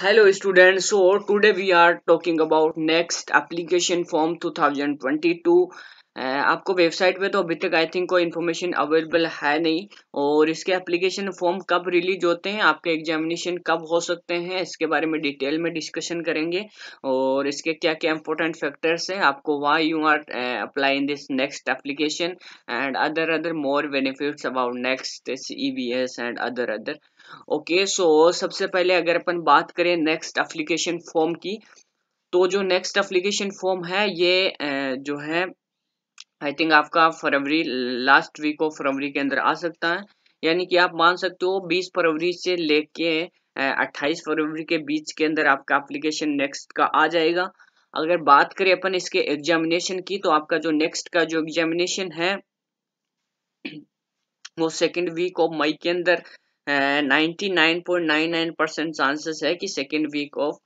Hello students, so today we are talking about next application form 2022 Uh, आपको website पे तो अभी तक आई थिंक कोई इन्फॉर्मेशन अवेलेबल है नहीं। और इसके एप्लीकेशन फॉर्म कब रिलीज़ होते हैं आपके एग्जामिनेशन कब हो सकते हैं इसके बारे में डिटेल में डिस्कशन करेंगे। और इसके क्या क्या इंपॉर्टेंट फैक्टर्स हैं आपको why you are apply in this next application and other other more benefits about next E B S and other other okay so सबसे पहले अगर अपन बात करें नेक्स्ट एप्लीकेशन फॉर्म की तो जो नेक्स्ट एप्लीकेशन फॉर्म है, ये जो है आई थिंक आपका फरवरी लास्ट वीक ऑफ़ फरवरी के अंदर आ सकता है। यानी कि आप मान सकते हो 20 फरवरी से लेके 28 फरवरी के बीच के अंदर आपका एप्लीकेशन नेक्स्ट का आ जाएगा। अगर बात करें अपन इसके एग्जामिनेशन की तो आपका जो नेक्स्ट का जो एग्जामिनेशन है, वो सेकेंड वीक ऑफ़ मई के अंदर ninety nine point nine nine percent chances है कि सेकेंड वीक ऑफ़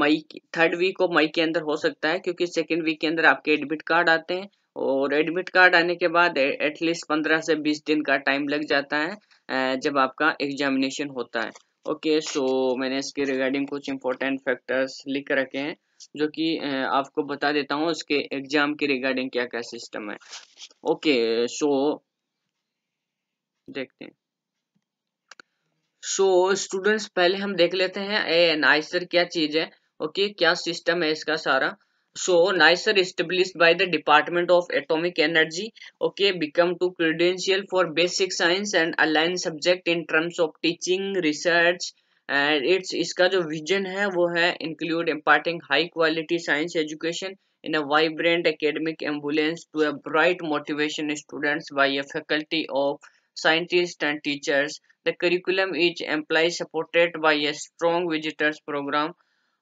मई थर्ड वीक ऑफ़ मई के अंदर हो सकता है, क्योंकि सेकेंड वीक के अंदर आपके एडमिट कार्ड आते हैं और एडमिट कार्ड आने के बाद एटलीस्ट पंद्रह से बीस दिन का टाइम लग जाता है जब आपका एग्जामिनेशन होता है। ओके सो मैंने इसके रिगार्डिंग कुछ इंपॉर्टेंट फैक्टर्स लिख रखे हैं, जो कि आपको बता देता हूँ इसके एग्ज़ाम के रिगार्डिंग क्या क्या सिस्टम है। ओके सो देखते हैं। सो so, स्टूडेंट्स पहले हम देख लेते हैं ए नाइसर क्या चीज़ है? ओके okay, क्या सिस्टम है इसका सारा? So NISER establish by the department of atomic energy okay become to credential for basic science and align subject in terms of teaching research and its इसका जो विजन है वो है include imparting high quality science education in a vibrant academic ambience to a bright motivation students by a faculty of scientists and teachers. The curriculum is employee supported by a strong visitors program.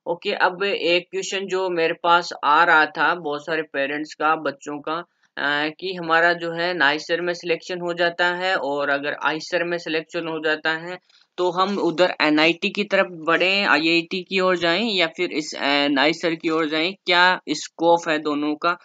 Okay okay, अब एक question जो मेरे पास आ रहा था बहुत सारे parents का बच्चों का कि हमारा जो है नाइसर में सिलेक्शन हो जाता है और अगर आइसर में सिलेक्शन हो जाता है तो हम उधर एनआईटी की तरफ़ बढ़े आईआईटी की ओर जाएँ या फिर इस नाइसर की ओर जाएँ। क्या स्कोप है दोनों का?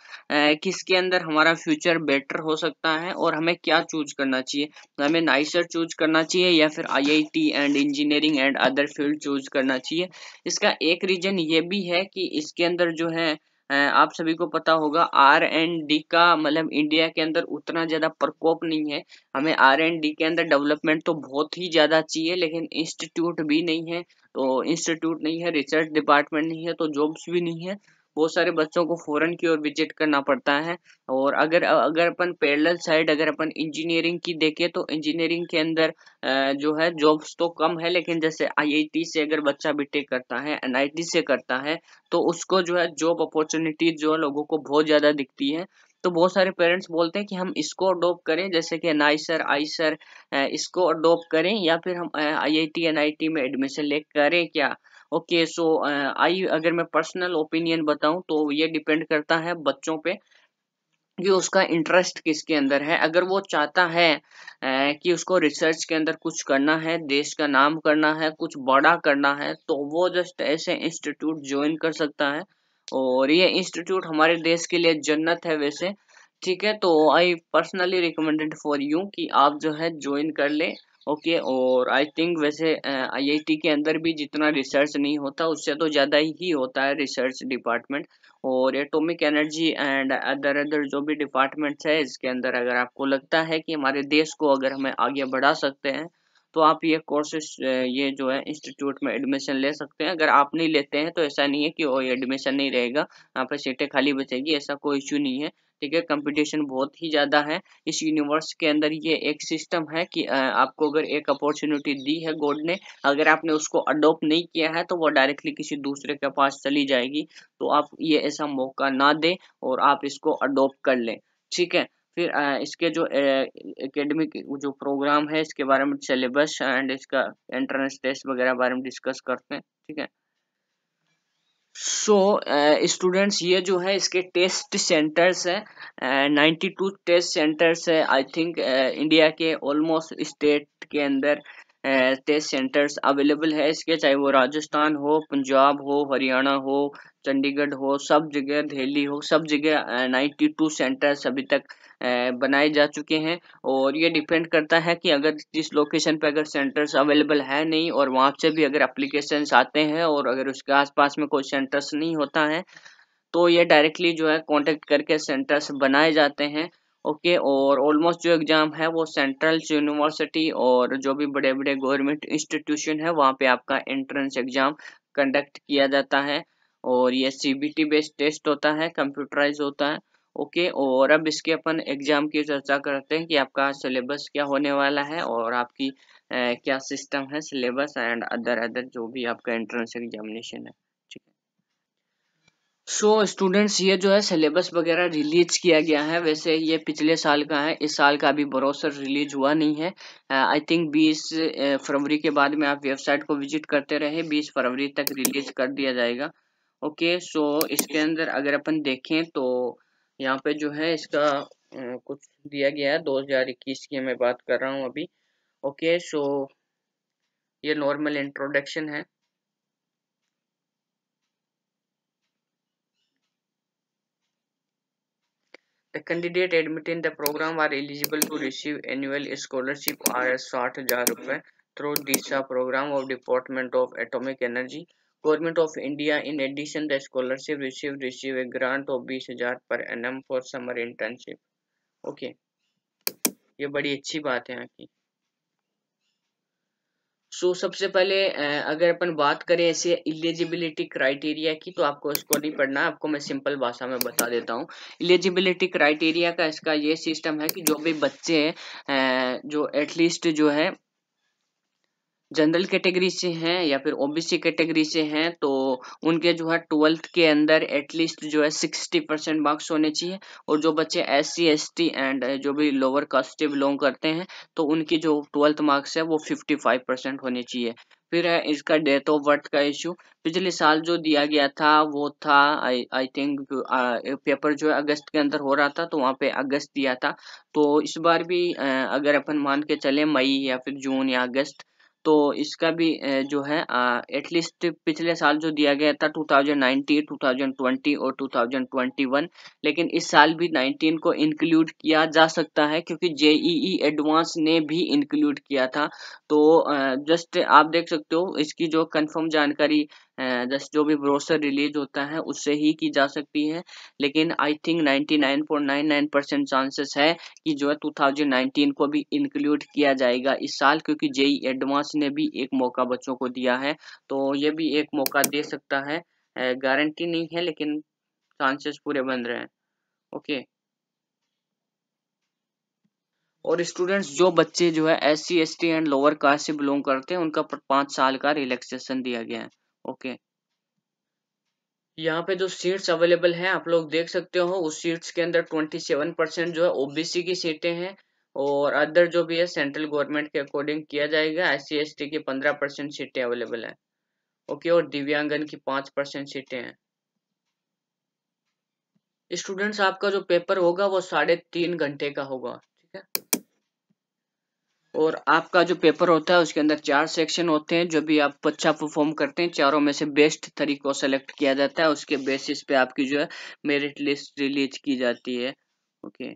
किसके अंदर हमारा फ्यूचर बेटर हो सकता है और हमें क्या चूज़ करना चाहिए? हमें नाइसर चूज़ करना चाहिए या फिर IIT and engineering and other field choose करना चाहिए। इसका एक रीजन ये भी है कि इसके अंदर जो है आप सभी को पता होगा आर एंड डी का मतलब इंडिया के अंदर उतना ज़्यादा प्रकोप नहीं है। हमें आर एंड डी के अंदर डेवलपमेंट तो बहुत ही ज़्यादा चाहिए लेकिन इंस्टीट्यूट भी नहीं है। तो इंस्टीट्यूट नहीं है रिसर्च डिपार्टमेंट नहीं है तो जॉब्स भी नहीं है। बहुत सारे बच्चों को फॉरेन की ओर विज़िट करना पड़ता है। और अगर अगर अपन पैरेलल साइड अगर अपन इंजीनियरिंग की देखें तो इंजीनियरिंग के अंदर जो है जॉब्स तो कम है, लेकिन जैसे आईआईटी से अगर बच्चा बीटेक करता है एनआईटी से करता है तो उसको जो है जॉब अपॉर्चुनिटी जो है लोगों को बहुत ज़्यादा दिखती है। तो बहुत सारे पेरेंट्स बोलते हैं कि हम इसको अडोप्ट करें, जैसे कि नाइसर आईसर इसको अडोप्ट करें या फिर हम आईआईटी एनआईटी में एडमिशन ले, करें क्या? ओके सो आई अगर मैं पर्सनल ओपिनियन बताऊँ तो ये डिपेंड करता है बच्चों पे कि उसका इंटरेस्ट किसके अंदर है। अगर वो चाहता है कि उसको रिसर्च के अंदर कुछ करना है, देश का नाम करना है, कुछ बड़ा करना है तो वो जस्ट ऐसे इंस्टीट्यूट ज्वाइन कर सकता है। और ये इंस्टीट्यूट हमारे देश के लिए जन्नत है वैसे। ठीक है तो I personally recommended for you कि आप जो है ज्वाइन कर ले। ओके और आई थिंक वैसे आईआईटी के अंदर भी जितना रिसर्च नहीं होता, उससे तो ज़्यादा ही होता है रिसर्च डिपार्टमेंट और atomic energy and other other जो भी डिपार्टमेंट्स है, इसके अंदर अगर आपको लगता है कि हमारे देश को अगर हमें आगे बढ़ा सकते हैं तो आप ये कोर्सेस ये जो है इंस्टीट्यूट में एडमिशन ले सकते हैं. अगर आप नहीं लेते हैं तो ऐसा नहीं है कि वो एडमिशन नहीं रहेगा. यहाँ पर सीटें खाली बचेगी, ऐसा कोई इश्यू नहीं है. ठीक है कंपटीशन बहुत ही ज़्यादा है। इस यूनिवर्स के अंदर ये एक सिस्टम है कि आपको अगर एक अपॉर्चुनिटी दी है गॉड ने, अगर आपने उसको अडोप्ट नहीं किया है तो वो डायरेक्टली किसी दूसरे के पास चली जाएगी। तो आप ये ऐसा मौका ना दें और आप इसको अडोप्ट कर लें। ठीक है? फिर इसके जो एकेडमिक जो प्रोग्राम है, इसके बारे में सिलेबस एंड इसका एंट्रेंस टेस्ट वगैरह बारे में डिस्कस करते हैं। ठीक है? सो स्टूडेंट्स uh, ये जो है इसके टेस्ट सेंटर्स है नाइन्टी टू टेस्ट सेंटर्स है. आई थिंक इंडिया के ऑलमोस्ट स्टेट के अंदर टेस्ट सेंटर्स अवेलेबल है इसके चाहे वो राजस्थान हो पंजाब हो हरियाणा हो चंडीगढ़ हो सब जगह दिल्ली हो सब जगह नाइन्टी टू सेंटर्स अभी तक बनाए जा चुके हैं और ये डिपेंड करता है कि अगर जिस लोकेशन पे अगर सेंटर्स अवेलेबल है नहीं और वहाँ से भी अगर अप्लीकेशन आते हैं और अगर उसके आसपास में कोई सेंटर्स नहीं होता है तो ये डायरेक्टली जो है कांटेक्ट करके सेंटर्स बनाए जाते हैं। ओके और ऑलमोस्ट जो एग्ज़ाम है वो सेंट्रल यूनिवर्सिटी और जो भी बड़े बड़े गवर्नमेंट इंस्टीट्यूशन है, वहाँ पे आपका एंट्रेंस एग्ज़ाम कंडक्ट किया जाता है। और ये सीबीटी बेस्ड टेस्ट होता है कंप्यूटराइज होता है। ओके और अब इसके अपन एग्ज़ाम की चर्चा करते हैं कि आपका सिलेबस क्या होने वाला है और आपकी ए, क्या सिस्टम है सिलेबस एंड अदर अदर जो भी आपका एंट्रेंस एग्जामिनेशन है। ठीक है। सो स्टूडेंट्स ये जो है सिलेबस वगैरह रिलीज़ किया गया है। वैसे ये पिछले साल का है इस साल का अभी ब्रोसर रिलीज़ हुआ नहीं है। आई थिंक 20 फरवरी के बाद में आप वेबसाइट को विज़िट करते रहे 20 फरवरी तक रिलीज़ कर दिया जाएगा। ओके okay, सो so इसके अंदर अगर अपन देखें तो यहाँ पे जो है इसका कुछ दिया गया है 2021 की मैं बात कर रहा हूँ अभी ओके सो ये नॉर्मल इंट्रोडक्शन है The candidate admitted in the program are eligible to receive annual scholarship RS 60,000 through DISA program of Department of Atomic Energy. Government of India, in addition, the scholarship received receive a grant of 20,000 per annum for summer internship. Okay, ये बड़ी अच्छी बात है यहाँ की। सो so, सबसे पहले अगर अपन बात करें ऐसे इलिजिबिलिटी क्राइटेरिया की तो आपको इसको नहीं पढ़ना आपको मैं सिंपल भाषा में बता देता हूँ। इलिजिबिलिटी क्राइटेरिया का इसका ये सिस्टम है कि जो भी बच्चे हैं जो एटलीस्ट जो है जनरल कैटेगरी से हैं या फिर ओबीसी कैटेगरी से हैं तो उनके जो है ट्वेल्थ के अंदर एटलीस्ट जो है सिक्सटी परसेंट मार्क्स होने चाहिए। और जो बच्चे S C S T and जो भी लोअर कास्ट से बिलोंग करते हैं तो उनकी जो ट्वेल्थ मार्क्स है वो फिफ्टी फाइव परसेंट होने चाहिए। फिर है इसका डेट ऑफ़ बर्थ का इशू पिछले साल जो दिया गया था, वो था आई थिंक पेपर जो है अगस्त के अंदर हो रहा था तो वहाँ पे अगस्त दिया था। तो इस बार भी अगर अपन मान के चले मई या फिर जून या अगस्त तो इसका भी जो है एटलीस्ट पिछले साल जो दिया गया था 2019, 2020 और 2021 लेकिन इस साल भी 19 को इंक्लूड किया जा सकता है क्योंकि जेईई एडवांस ने भी इंक्लूड किया था। तो जस्ट आप देख सकते हो इसकी जो कंफर्म जानकारी जस्ट जो भी ब्रोसर रिलीज़ होता है, उससे ही की जा सकती है। लेकिन आई थिंक 99.99 परसेंट चांसेस है कि जो है 2019 को भी इंक्लूड किया जाएगा इस साल, क्योंकि जेई एडवांस ने भी एक मौका बच्चों को दिया है। तो ये भी एक मौका दे सकता है। गारंटी नहीं है, लेकिन चांसेस पूरे बन रहे हैं। ओके और स्टूडेंट्स जो बच्चे जो है S C S T and lower caste से बिलोंग करते हैं, उनका पाँच साल का रिलैक्सेशन दिया गया है। ओके यहाँ पे जो सीट्स अवेलेबल हैं, आप लोग देख सकते हो, उस सीट्स के अंदर 27 परसेंट जो है ओबीसी की सीटें हैं और अदर जो भी है सेंट्रल गवर्नमेंट के अकॉर्डिंग किया जाएगा एस सी की पंद्रह परसेंट सीटें अवेलेबल हैं। ओके और दिव्यांगन की पाँच परसेंट सीटें हैं। स्टूडेंट्स आपका जो पेपर होगा वो साढ़े तीन घंटे का होगा, ठीक है? और आपका जो पेपर होता है, उसके अंदर चार सेक्शन होते हैं, जो भी आप अच्छा परफॉर्म करते हैं, चारों में से बेस्ट तरीकों सेलेक्ट किया जाता है, उसके बेसिस पे आपकी जो है मेरिट लिस्ट रिलीज़ की जाती है। ओके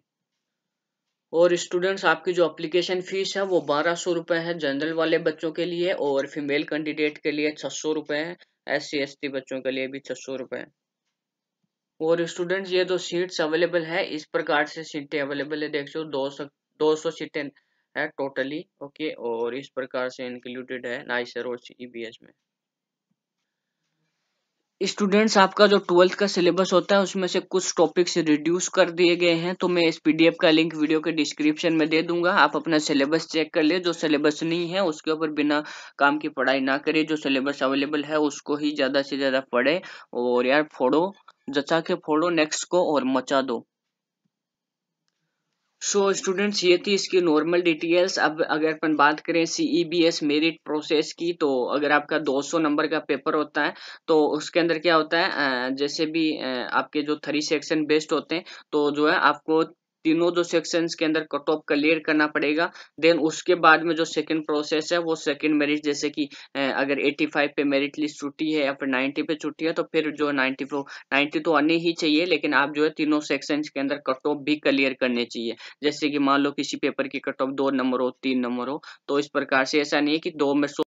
और स्टूडेंट्स आपकी जो अप्लीकेशन फ़ीस है, वो बारह सौ रुपये है जनरल वाले बच्चों के लिए और फीमेल कैंडिडेट के लिए छः सौ रुपये है एस सी बच्चों के लिए भी छः सौ रुपये और स्टूडेंट्स ये जो सीट्स अवेलेबल है, इस प्रकार से सीटें अवेलेबल है, देख सौ, दो सौ सीटें है टोटली ओके और इस प्रकार से इंक्लूडेड है नाइसर और सीईबीएस में। स्टूडेंट्स आपका जो ट्वेल्थ का सिलेबस होता है, उसमें से कुछ टॉपिक्स रिड्यूस कर दिए गए हैं तो मैं इस पीडीएफ का लिंक वीडियो के डिस्क्रिप्शन में दे दूँगा। आप अपना सिलेबस चेक कर ले, जो सिलेबस नहीं है, उसके ऊपर बिना काम की पढ़ाई ना करें, जो सिलेबस अवेलेबल है, उसको ही ज़्यादा से ज़्यादा पढ़े। और यार, फोड़ो, जचा के फोड़ो नेक्स्ट को और मचा दो। सो so, स्टूडेंट्स ये थी इसकी नॉर्मल डिटेल्स अब अगर अपन बात करें C B S merit process की तो अगर आपका 200 नंबर का पेपर होता है तो उसके अंदर क्या होता है? जैसे भी आपके जो थ्री सेक्शन बेस्ड होते हैं तो जो है आपको तीनों जो सेक्शन के अंदर कट ऑफ़ क्लियर करना पड़ेगा। देन उसके बाद में जो सेकंड प्रोसेस है, वो सेकेंड मेरिट जैसे कि अगर 85 पे मेरिट लिस्ट छुट्टी है या फिर 90 पे छुट्टी है तो फिर जो 90 प्रो 90 तो आनी ही चाहिए, लेकिन आप जो है तीनों सेक्शन के अंदर कट ऑफ़ भी क्लियर करने चाहिए। जैसे कि मान लो किसी पेपर की कट ऑफ़ दो नंबर हो, तीन नंबर हो तो इस प्रकार से ऐसा नहीं है कि दो में